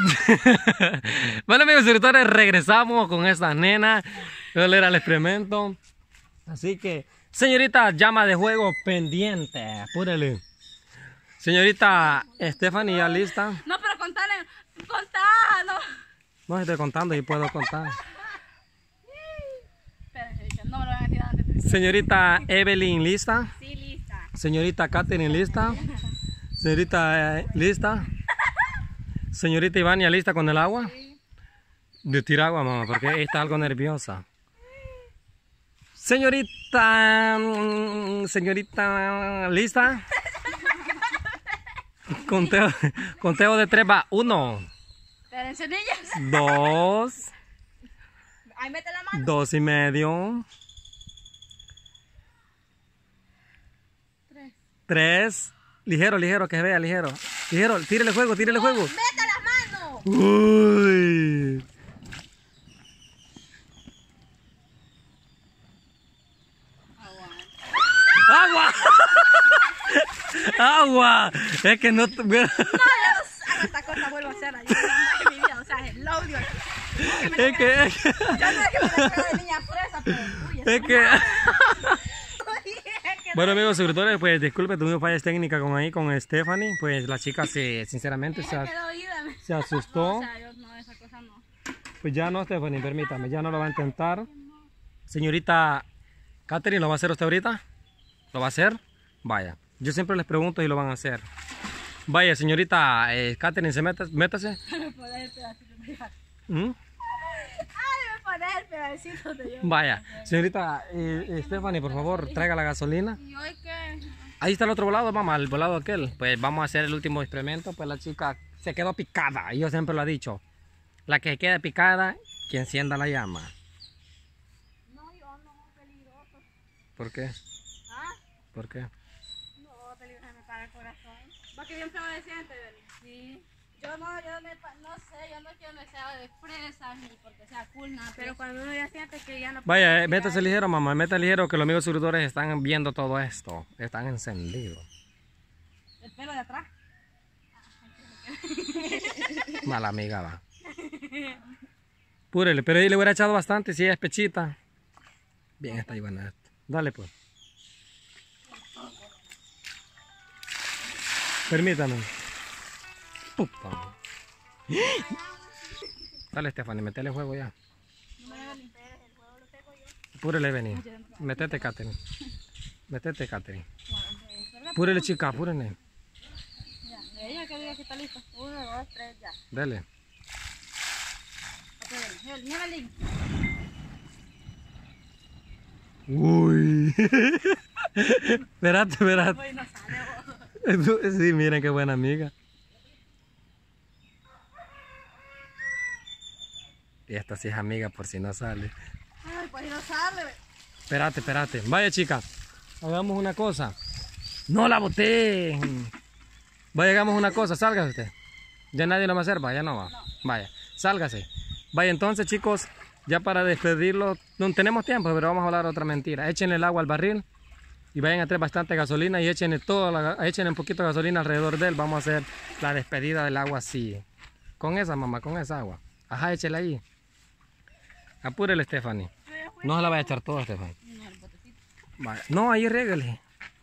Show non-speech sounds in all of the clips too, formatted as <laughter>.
<laughs> bueno amigos suscriptores, regresamos con esta nena. Voy a leer al experimento. Así que, señorita, llama de juego pendiente. Apúrele. Señorita Stephanie, ¿ya lista? No, pero contale, contá, no. Estoy contando y puedo contar. Señorita Evelyn, ¿lista? Sí, lista. Señorita Katherine, ¿lista? Señorita, eh, ¿lista? Señorita Ivania, ¿lista con el agua? De tirar agua, mamá, porque está algo nerviosa. Señorita, mm, señorita, ¿lista? Conteo, conteo de tres va. Uno, dos, Ahí mete la mano. dos y medio, Tres. tres. Ligero, ligero, que se vea, ligero. Ligero, tírele fuego, tírele fuego. ¡Mete! Uy. Agua. Agua. Es que no. te- No, yo. Esta cosa vuelvo a hacer. Yo no en mi vida. O sea, el odio. Es que. Es que. Yo no es que me pego de niña fresa, pero. Uy, Es que. Bueno amigos suscriptores, pues disculpe, tuvimos fallas técnicas con ahí, con Stephanie. Pues la chica se, sinceramente se, asustó. Pues ya no, Stephanie, permítame, ya no lo va a intentar. Señorita Katherine, ¿lo va a hacer usted ahorita? ¿Lo va a hacer? Vaya, yo siempre les pregunto si lo van a hacer. Vaya, señorita eh, Katherine, ¿se meta, métase? <laughs> ¿Mm? Ay, me pones el pedacito de yo. Vaya, señorita eh, Stephanie, por favor, traiga la gasolina. ¿Y hoy qué? Ahí está el otro volado, mamá, el volado aquel. Pues vamos a hacer el último experimento. Pues la chica se quedó picada. Y yo siempre lo he dicho. La que quede picada, que encienda la llama. No, yo no, peligroso. ¿Por qué? ¿Ah? ¿Por qué? No, peligroso me para el corazón. ¿Va que bien feo de siente, Beli? Sí. Yo no, yo me, no sé, yo no quiero que sea de fresas ni porque sea cool, nada. Pero cuando uno ya siente que ya no Vaya, eh, métase ligero, mamá, métase ligero que los amigos suscriptores están viendo todo esto. Están encendidos. El pelo de atrás. <laughs> Mala amiga va. Púrele, pero ahí le hubiera echado bastante si ella es pechita. Bien, está ahí buena esto. Dale pues. Permítame. Puta. Dale, Stephanie, metele juego ya. Púrele, vení. Metete, Katherine. Metete, Katherine. Púrele, chica, apúrele. Ya, ella que diga que está lista. Uno, dos, tres, ya. Dale. Uy. <laughs> sale, vos. <laughs> Sí, miren qué buena amiga. Y esta sí es amiga por si no sale. Ay, pues no sale. Espérate, espérate. Vaya, chica. Hagamos una cosa. No la boté. Vaya, hagamos una cosa. Sálgase usted. Ya nadie lo va a hacer. Vaya, no va. Vaya, sálgase. Vaya, entonces, chicos, ya para despedirlo, no tenemos tiempo, pero vamos a hablar otra mentira. Échenle el agua al barril y vayan a traer bastante gasolina y échenle toda la, échenle un poquito de gasolina alrededor de él. Vamos a hacer la despedida del agua así. Con esa, mamá, con esa agua. Ajá, échela ahí. Apúrele, Stephanie. No se la vaya a echar toda, Stephanie. No, ahí riégale.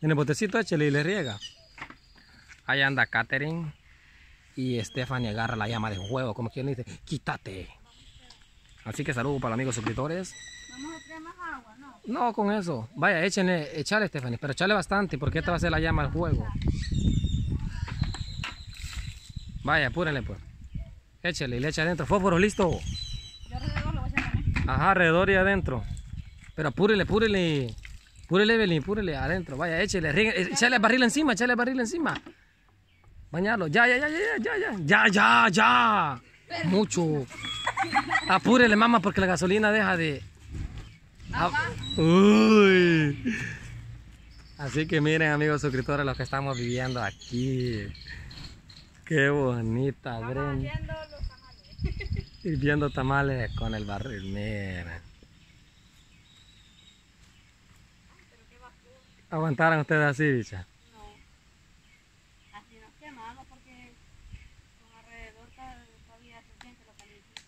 En el botecito échale y le riega. Ahí anda Katherine. Y Stephanie agarra la llama de juego, como quien dice, quítate. Así que saludos para los amigos suscriptores. ¿no? Con eso. Vaya, échenle, echale Stephanie, pero echale bastante porque esta va a ser la llama del juego. Vaya, apúrenle pues. Échale y le echa adentro. Fósforo, listo. Ajá, alrededor y adentro. Pero apúrele, apúrele. Púrele, Evelyn, púrele adentro. Vaya, échele, riegue- échale el barril encima, échale el barril encima. Bañarlo. Ya, ya, ya, ya, ya, ya, ya, ya, ya. Mucho. Apúrele, mamá, porque la gasolina deja de. Ah, Uy. Así que miren, amigos suscriptores, lo que estamos viviendo aquí. Qué bonita, Brenda. <laughs> Hirviendo tamales con el barril, mira. ¿Aguantaron ustedes así, bicha? No. Así nos quemamos porque con alrededor ya se siente lo calientito.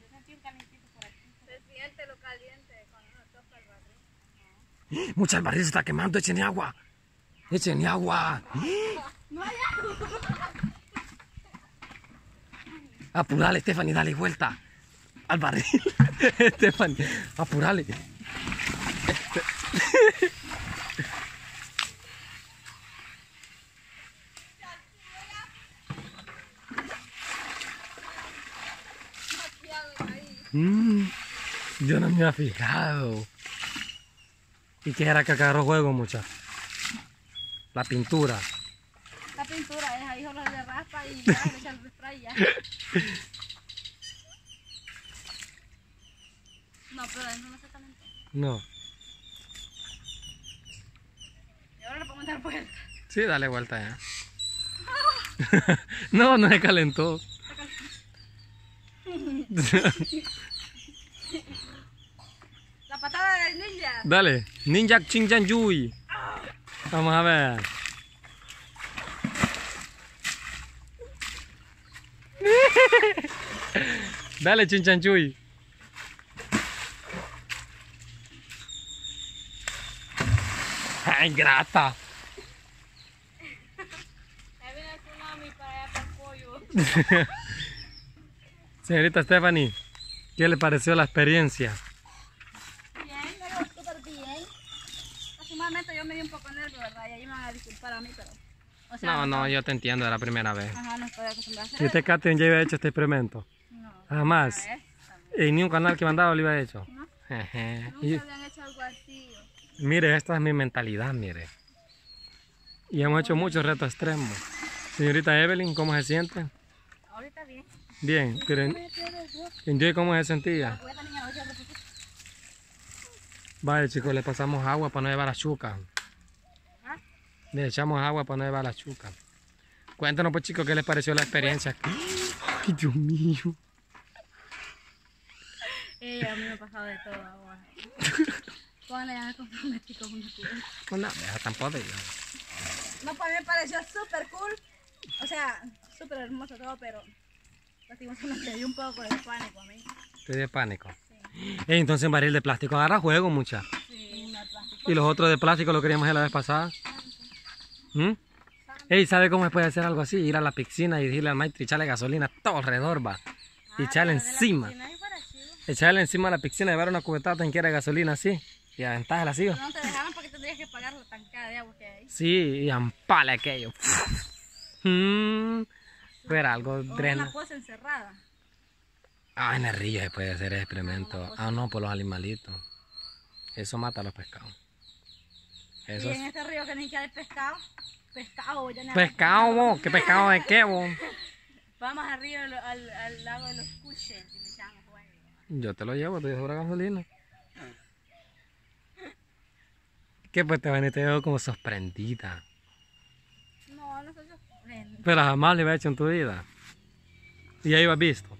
Yo sentí un calientito por aquí. Se siente lo caliente cuando uno toca el barril. Mucha el barril se está quemando, echen agua. Echen agua. No hay agua. Apurale, Stephanie, dale vuelta. Al barril. <laughs> Stephanie, apurale. Mm, yo no me había fijado. ¿Y qué era que agarró juego, mucha? La pintura. Pintura es ahí solo le raspa y ya le echa el spray y ya. No, pero eso no se calentó. No. Y ahora le podemos dar vuelta. Sí, dale vuelta ya. <laughs> no, no se calentó. La patada del ninja. Dale, Ninja Chinjan Yui. Vamos a ver. <laughs> Dale, Chinchan Chui. Ay, grata. El tsunami para allá para el pollo. Señorita Stephanie, ¿qué le pareció la experiencia? Bien, me iba súper bien. Personalmente yo me di un poco nervio, ¿verdad? Y ahí me van a disculpar a mí, pero... O sea, No, no, yo te entiendo, es la primera vez. Ajá, no estoy acostumbrada a hacer ¿Y usted, Catherine, ya había hecho este experimento? No. Jamás. ¿Y ni un canal que mandaba lo había hecho? No. Nunca Y- habían hecho algo así. Mire, esta es mi mentalidad, mire. Y hemos hecho muchos retos extremos. Señorita Evelyn, ¿cómo se siente? Ahorita bien. Bien, pero Joy, ¿cómo se sentía? Vale, chicos, le pasamos agua para no llevar azúcar. Le echamos agua para no llevar azúcar. Cuéntanos, pues, chicos, ¿qué les pareció la experiencia? <gasps> Ay, Dios mío. Eh, a mí me ha pasado de todo ahora. Póngale <laughs> ya me compré un vestido con un. Una vez tan podrida. No, mí me pareció súper cool. O sea, súper hermoso todo, pero lastimosamente me dio un poco de pánico a mí. Estoy de pánico. Ey, entonces, en barril de plástico agarra juego, mucha. Sí, no plástico. Y los otros de plástico lo queríamos hacer la vez pasada. ¿Mm? Ey, ¿sabe cómo se puede hacer algo así? Ir a la piscina y decirle al maestro echarle gasolina todo alrededor, va. Y echarle encima. Echarle encima a la piscina, llevar una cubeta tan quiera de gasolina así. Y aventársela así. No te dejaban porque tendrías que pagar la tancada de agua que hay. Sí, y ampale aquello. <laughs> Mm, Fuera algo O drena. una cosa encerrada. Ah, en el río se puede hacer el experimento. Ah, no, por los animalitos. Eso mata a los pescados. Eso Y en este río que ni siquiera hay pescado. Pescado, ya pescado, vos. ¿Qué pescado de qué, vos? <laughs> Vamos río, al, al, al lago de los cuches. Yo te lo llevo, te la gasolina. ¿Qué pues te ven y te veo como sorprendida? No, no soy sorprendente. Pero jamás le había hecho en tu vida. Y ahí vas visto.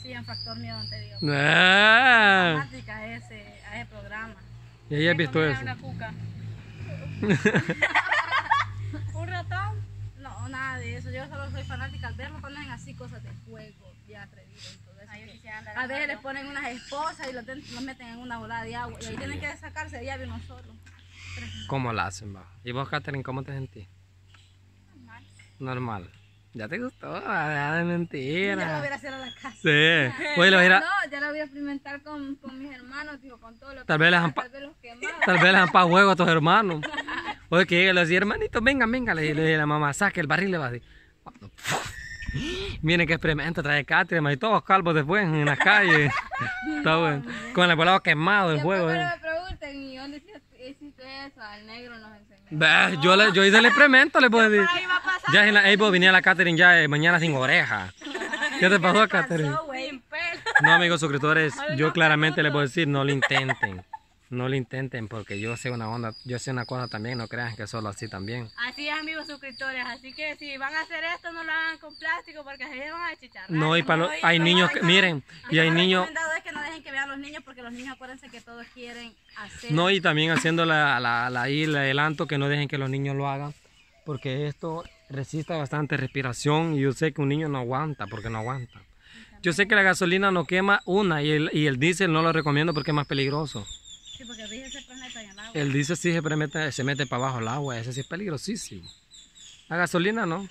Sí, en factor miedo anterior. Ah, Fanática a ese, a ese programa. y ahí has visto eso. Una cuca. <laughs> ¿Un ratón? No, nada de eso. Yo solo soy fanática. Al verlo ponen así cosas de juego, ya atrevido y todo eso. que a veces les ponen unas esposas y los, los meten en una bola de agua. Y ahí tienen que sacarse ya uno solo. ¿Cómo la hacen, va? ¿Y vos, Catherine, cómo te sentís? Normal. Normal. ¿Ya te gustó? Ah, de Ya lo mentira. voy a hacer a la casa. Sí. <laughs> Voy a ir a- No, ya voy a experimentar con, con mis hermanos, digo, con todo lo que Tal vez les han pa- <laughs> tal vez los quemados. Tal vez les han pagado juego a tus hermanos. <laughs> Oye, que lleguen los hermanitos, vengan, vengan. Le le dije a la mamá, saque el barril, le va a decir. Cuando- <laughs> Miren qué experimento trae Catherine, y todos calvos después en la calle. Está bueno. Con el volado quemado Después juego. eh. me pregunten, ¿y dónde hiciste- hiciste eso? Al negro nos enseñó. Ve, Yo, le- yo hice el experimento, le puedo decir. Ya en la Able venía la Catherine ya eh, mañana sin oreja. ¿Qué te pasó, Catherine? No, amigos suscriptores, yo claramente les puedo decir, no lo intenten. No lo intenten porque yo sé una onda, yo sé una cosa también, no crean que solo así también. Así es, amigos suscriptores. Así que si van a hacer esto, no lo hagan con plástico porque así van a chicharrar. No, y para los- hay no niños que, miren, y hay Lo niños, es que no dejen que vean los niños porque los niños acuérdense que todos quieren hacer. no, y también haciendo la, la, la, el adelanto que no dejen que los niños lo hagan, porque esto resiste bastante respiración y yo sé que un niño no aguanta, porque no aguanta. Yo sé que la gasolina no quema una y el, y el diésel no lo recomiendo porque es más peligroso. Sí, porque el diésel se prende en el agua. El diésel sí se mete, se mete para abajo el agua, ese sí es peligrosísimo. La gasolina no.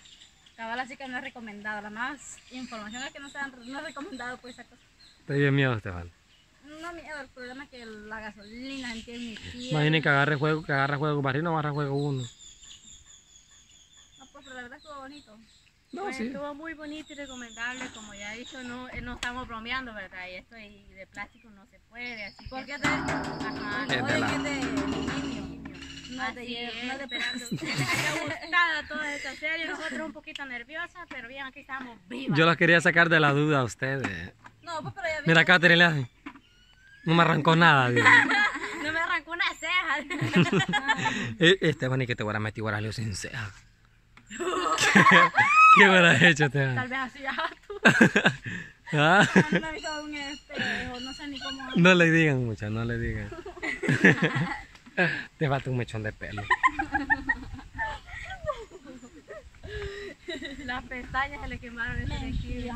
Cabal, así que no es recomendado. La más información es que no, sean, no es recomendado pues esa cosa. Te dio miedo, Esteban. No miedo, el problema es que la gasolina entiende mi piel. Imaginen que agarre juego, que agarre juego barril, no agarra juego uno. No, pues pero la verdad estuvo bonito. No, Pues sí. estuvo muy bonito y recomendable, como ya he dicho, no, eh, no estamos bromeando, ¿verdad? Y esto y de plástico no se puede, así que... Porque te... Ajá, Es de Oye, la- que es de aluminio. No de es, no esperando. gustado toda esta serie, nosotros un poquito nerviosas, pero bien, aquí estamos vivas. Yo las quería sacar de la duda a ustedes. No, pues pero ya vi. Mira, Catherine le hace. No me arrancó nada, digo. <laughs> No me arrancó una ceja. <laughs> Eh, Esteban, y que te hubiera metido hubiera salido sin ceja. <laughs> ¿Qué hubieras hecho? Tal vez así, ah, tú. <laughs> ¿Ah? No me avisado un espejo, no sé ni cómo. No le digan mucho, no le digan. <laughs> Te falta un mechón de pelo. Las pestañas se le quemaron ese de aquí.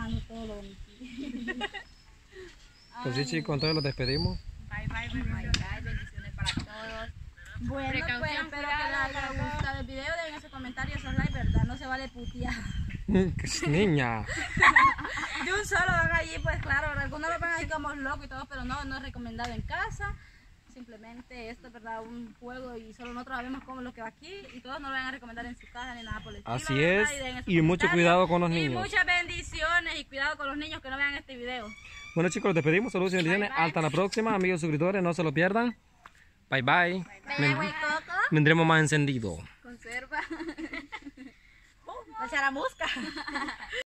Pues sí, chicos, entonces los despedimos. Bye, bye, bendiciones. bendiciones para todos. Bueno, pues espero que les haya gustado el video. Dejen en sus comentarios esos likes, ¿verdad? No se vale putear. Niña. De un solo van allí, pues claro, algunos lo ven ahí como locos y todo, pero no, no es recomendado en casa. Simplemente esto es verdad un juego y solo nosotros sabemos cómo es lo que va aquí y todos no lo van a recomendar en su casa ni nada por el estilo. Así es, y mucho cuidado con los Y niños. muchas bendiciones y cuidado con los niños que no vean este video. Bueno, chicos, los despedimos. Saludos y bendiciones. Hasta la próxima, amigos suscriptores. No se lo pierdan. Bye, bye. Coco, vendremos más encendido. conserva. Mas era música? <laughs>